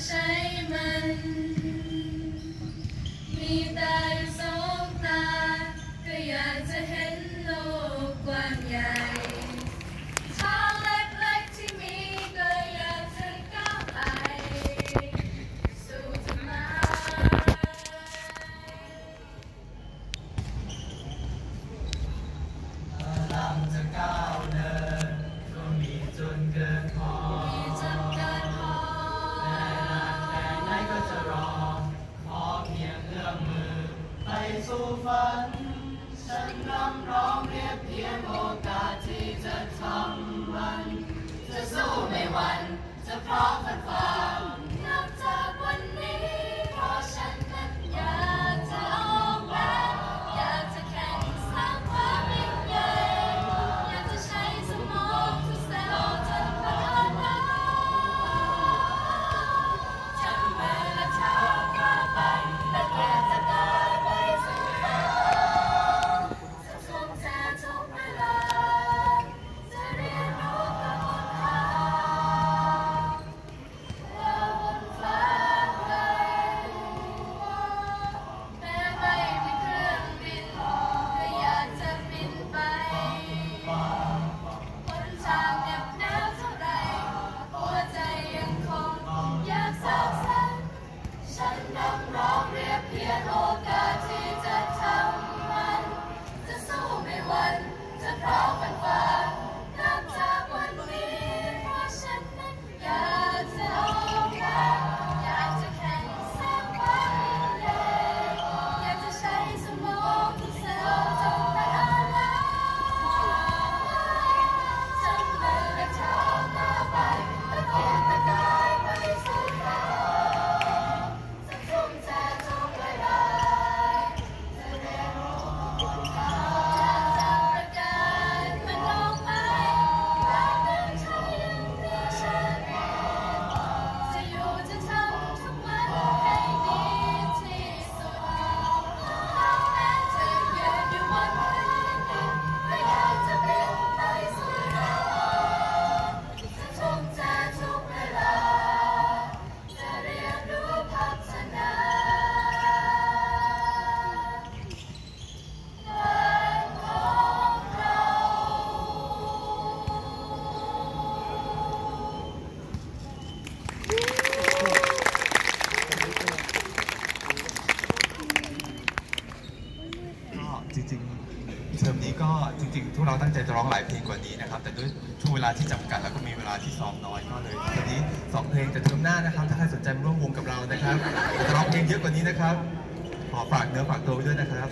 Session. Sanam ก็จริงๆทุกเราตั้งใจจะร้องหลายเพลงกว่านี้นะครับ แต่ด้วยช่วงเวลาที่จำกัดแล้วก็มีเวลาที่ซ้อมน้อยก็เลยวันนี้สองเพลงจะเติมหน้านะครับ ถ้าใครสนใจร่วมวงกับเรานะครับจะร้องเพลงเยอะกว่านี้นะครับ ขอฝากเนื้อฝากตัวไว้ด้วยนะครับ